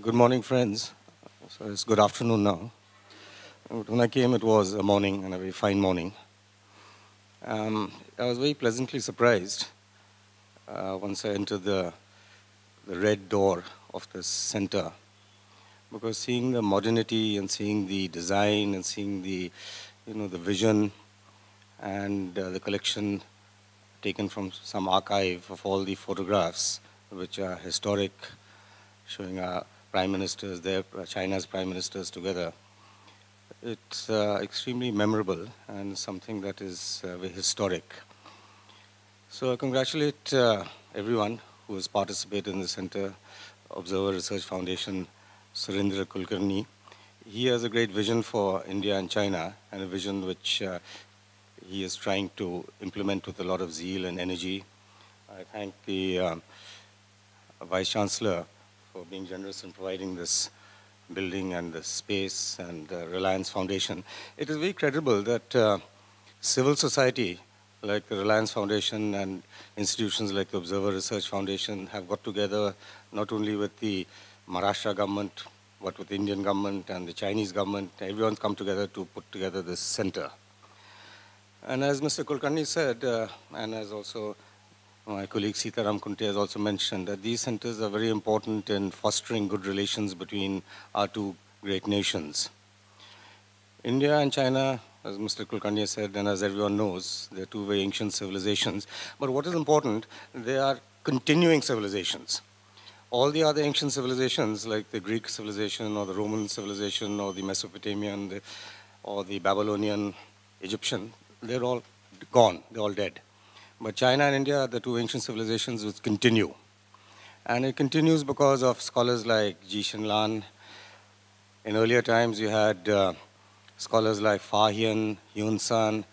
Good morning, friends. So it's good afternoon now. When I came, it was a morning and a very fine morning. Um, I was very pleasantly surprised uh, once I entered the, the red door of this center because seeing the modernity and seeing the design and seeing the, you know, the vision and uh, the collection taken from some archive of all the photographs which are historic, showing our prime ministers, their China's prime ministers together. It's uh, extremely memorable and something that is uh, historic. So I congratulate uh, everyone who has participated in the Center Observer Research Foundation, Sudheendra Kulkarni. He has a great vision for India and China and a vision which uh, he is trying to implement with a lot of zeal and energy. I thank the um, Vice Chancellor for being generous in providing this building and the space and the Reliance Foundation. It is very credible that uh, civil society like the Reliance Foundation and institutions like the Observer Research Foundation have got together not only with the Maharashtra government, but with the Indian government and the Chinese government. Everyone's come together to put together this center. And as Mr. Kulkarni said, uh, and as also my colleague Sitaram Kunte has also mentioned, that these centers are very important in fostering good relations between our two great nations. India and China, as Mr. Kulkarni said, and as everyone knows, they're two very ancient civilizations. But what is important, they are continuing civilizations. All the other ancient civilizations, like the Greek civilization or the Roman civilization or the Mesopotamian or the Babylonian, Egyptian, they're all gone, they're all dead. But China and India are the two ancient civilizations which continue. And it continues because of scholars like Ji Xianlin. In earlier times, you had uh, scholars like Fa Hien, Yun San.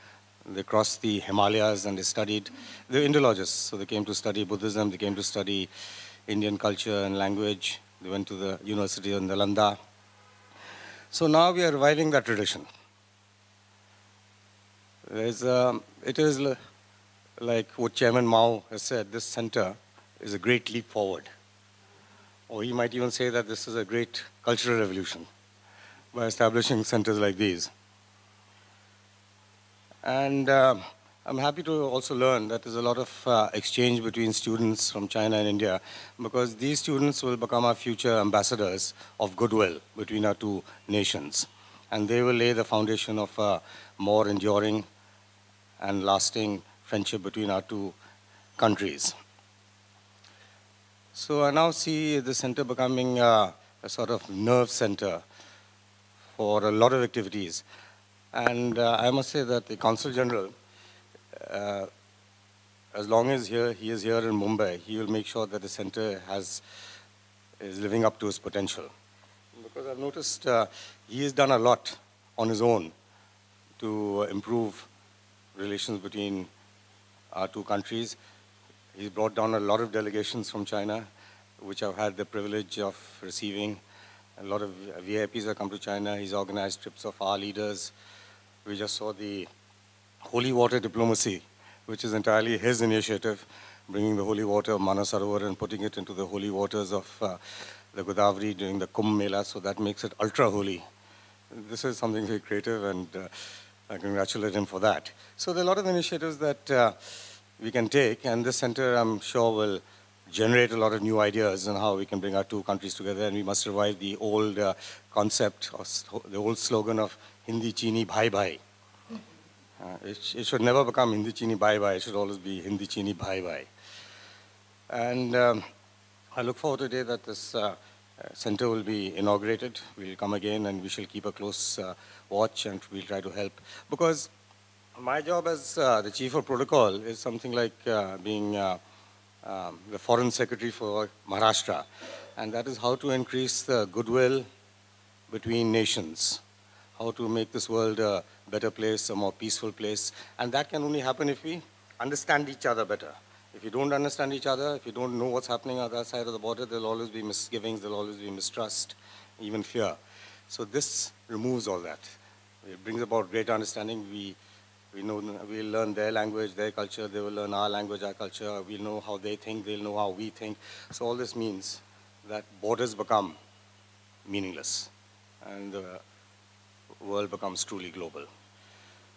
They crossed the Himalayas and they studied. They were Indologists, so they came to study Buddhism, they came to study Indian culture and language. They went to the University of Nalanda. So now we are reviving that tradition. Um, it is like what Chairman Mao has said, this center is a great leap forward. Or he might even say that this is a great cultural revolution by establishing centers like these. And uh, I'm happy to also learn that there's a lot of uh, exchange between students from China and India because these students will become our future ambassadors of goodwill between our two nations. And they will lay the foundation of a more enduring and lasting friendship between our two countries. So I now see the center becoming uh, a sort of nerve center for a lot of activities. And uh, I must say that the Consul General, uh, as long as here, he is here in Mumbai, he will make sure that the center has, is living up to its potential. Because I've noticed uh, he has done a lot on his own to improve relations between our two countries. He's brought down a lot of delegations from China, which I've had the privilege of receiving. A lot of VIPs have come to China. He's organized trips of our leaders. We just saw the holy water diplomacy, which is entirely his initiative, bringing the holy water of Manasarovar and putting it into the holy waters of uh, the Godavari during the Kumbh Mela, so that makes it ultra holy. This is something very creative, and uh, I congratulate him for that. So there are a lot of initiatives that uh, we can take, and this center, I'm sure, will generate a lot of new ideas on how we can bring our two countries together, and we must revive the old uh, concept, or the old slogan of Hindi Chini Bhai Bhai. Uh, it, it, should never become Hindi Chini Bhai Bhai, it should always be Hindi Chini Bhai Bhai. And um, I look forward to the day that this uh, center will be inaugurated. We'll come again and we shall keep a close uh, watch and we'll try to help. Because my job as uh, the chief of protocol is something like uh, being uh, um, the foreign secretary for Maharashtra. And that is how to increase the goodwill between nations, how to make this world a better place, a more peaceful place. And that can only happen if we understand each other better. If you don't understand each other, if you don't know what's happening on the other side of the border, there'll always be misgivings, there'll always be mistrust, even fear. So this removes all that. It brings about greater understanding. We, we know, we'll learn their language, their culture, they will learn our language, our culture. We'll know how they think, they'll know how we think. So all this means that borders become meaningless and the world becomes truly global.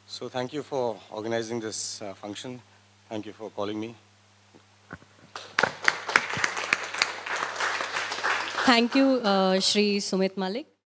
So thank you for organizing this uh, function. Thank you for calling me. Thank you, uh, Shri Sumit Mullick.